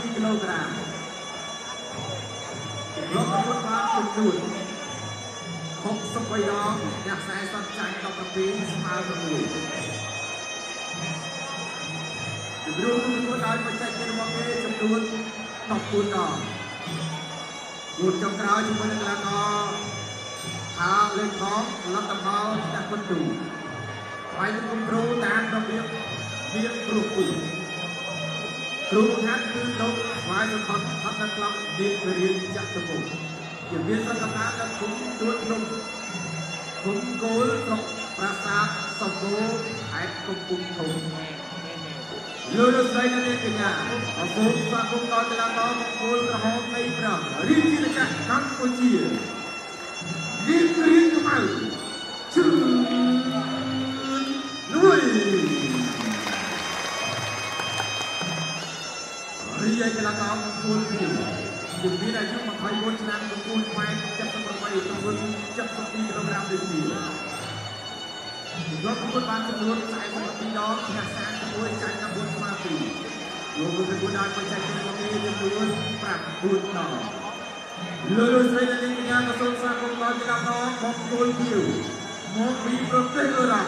2គីឡូក្រាមចំណុចខ្លួនបានចំនួន63ដងអ្នក40ចាញ់17ស្មើ6ជំនួសខ្លួនដោយបច្ចេកទេសរបស់គេចំនួន14ដងជួនចុងក្រោយជាមួយនឹងកីឡាករថាលេខផងលទ្ធផលដាក់ពិន្ទុហើយនឹងគំរូតាមរបៀបមានព្រោះពីរ គ្រូបង្ហាត់គឺលោកស្វាយសុខុនផាត់ក្លងឌីករៀនចាក់តមុខជាមានសកម្មភាពដល់គុំទួតក្នុងគុំគោលស្រុកប្រាសាទសម្បូរខេត្តកំពង់ធំលើលោកស្រីនៅនេះកញ្ញាអសូមស្វាគមន៍ដល់កីឡាករបង្គោលក្រហមនៃប្រាំរៀនជាម្ចាស់កម្ពុជារៀនរៀនខ្មៅជឿ រីឯកីឡាករបង្គោលពីជំនាញអាយុ24ឆ្នាំកម្ពុជាខ្មែរ78ទម្ងន់72គីឡូក្រាមដូចគ្នាលោកប្រកួតបានចំនួន42ដងឈ្នះ31ចាញ់14ស្មើ2លោកប្រកួតបានបច្ចេកទេសរបស់គេចំនួន9ដងលើលោកស្រីនៅទីញាក៏សូមស្វាគមន៍ដល់កីឡាករបងគោលគៀវមកពីប្រទេសអឺរ៉ុប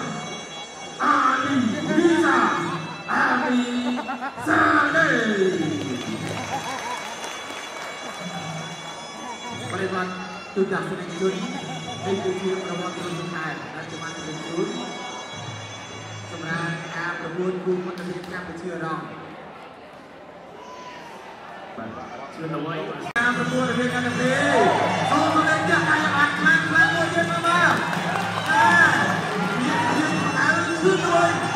អាលីវីសាអាលីសាឡេ បរិវត្តទូតសេនាជននេះគឺជាប្រវត្តិរបស់ខេត្តដែលជាបានជូនសម្រាប់ការប្រកួតគូមុននៅកម្ពុជារងបាទជឿនអ្វីការប្រកួតរបស់កម្ពុជាសូមលេងចាក់អាយបាត់ខ្លាំងខ្លាំងមួយទៀតមកបាទតែមានយើងអើជឿនអ្វី